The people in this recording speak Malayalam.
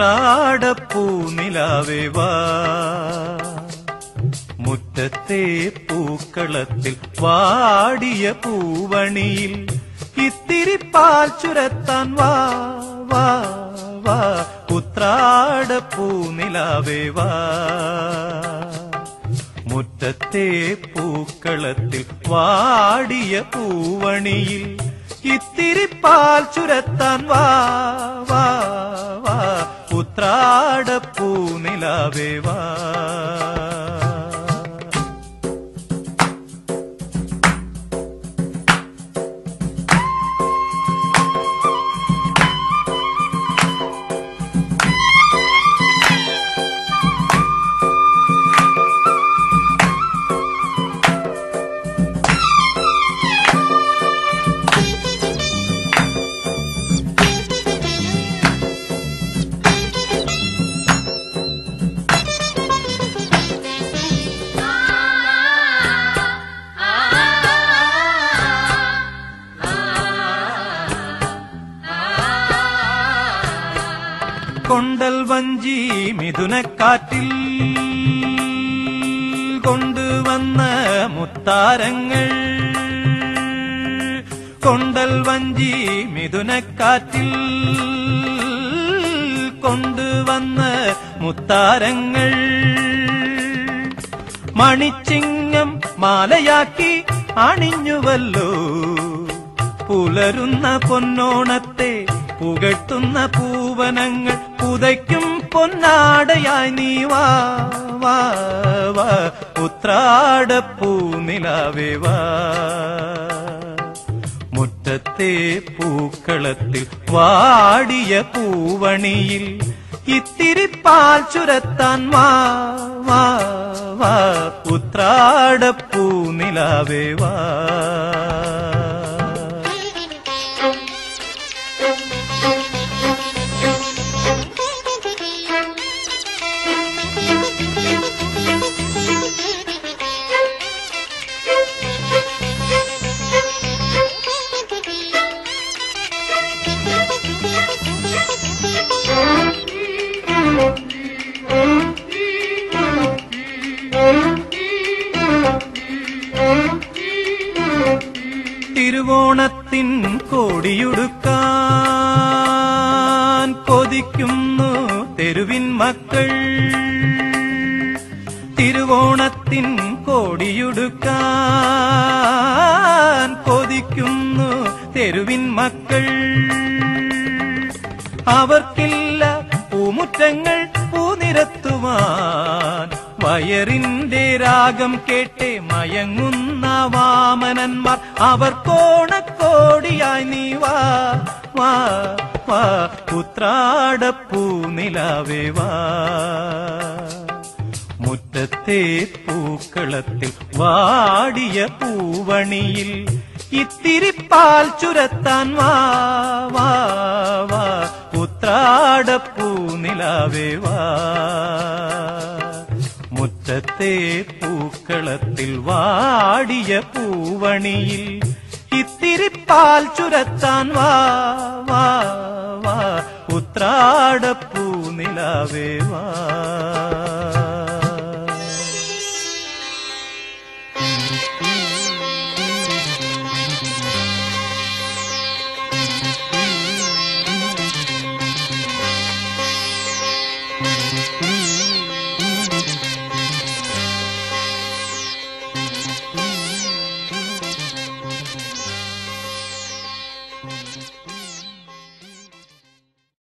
ഉത്രാടപ്പൂ നിലാവേ വാ മുറ്റത്തെ പൂക്കളത്തിൽ വാടിയ പൂവണിയിൽ ഇത്തിരി പാൽ ചുരത്താൻ വാ വാ വാ ഉത്രാടപ്പൂ നിലാവേ വാ മുറ്റത്തെ പൂക്കളത്തിൽ വാടിയ പൂവണിയിൽ ഇത്തിരി പാൽ ചുരത്താൻ വാ വാ വാ ഉത്രാടപ്പൂ നിലാവേ കൊണ്ടൽ വഞ്ചി മിഥുനക്കാറ്റിൽ കൊണ്ടുവന്ന മുത്താരങ്ങൾ. കൊണ്ടൽ വഞ്ചി മിഥുനക്കാറ്റിൽ കൊണ്ടുവന്ന മുത്താരങ്ങൾ. മണിച്ചിങ്ങം മാലയാക്കി അണിഞ്ഞുവല്ലോ. പുലരുന്ന പൊന്നോണത്തെ പുകഴ്ത്തുന്ന പൂവനങ്ങൾ. പുതയ്ക്കും പൊന്നാടയായി നീ വാ വാ വാ. ഉത്രാടപ്പൂ നിലാവേ വാ. മുറ്റത്തെ പൂക്കളത്തിൽ വാടിയ പൂവണിയിൽ ഇത്തിരി പാൽ ചുരത്താൻ വാ വാ. ഉത്രാടപ്പൂ നിലാവേ വാ. തിരുവോണത്തിൻ കോടിയുടുക്കാൻ കൊതിക്കുന്നു തെരുവിൻ മക്കൾ. തിരുവോണത്തിൻ കോടിയുടുക്കാൻ കൊതിക്കുന്നു തെരുവിൻ മക്കൾ. അവർക്കില്ല പൂമുറ്റങ്ങൾ പൂനിരത്തുവാൻ. വയറിന്റെ രാഗം കേട്ടേ മയങ്ങുന്ന വാമനന്മാർ അവർ കോണക്കോടിയായി നീ വാ വാ വാ ഉത്രാടപ്പൂ നിലാവേ വാ മുറ്റത്തെ പൂക്കളത്തിൽ വാടിയ പൂവണിയിൽ ഇത്തിരി പാൽ ചുരത്താൻ വാ വാ വാ ഉത്രാടപ്പൂ നിലാവേ വാ മുറ്റത്തെ പൂക്കളത്തിൽ വാടിയ പൂവണിയിൽ ഇത്തിരി പാൽ ചുരത്താൻ വാ വാ വാ ഉത്രാടപ്പൂ നിലാവേ വാ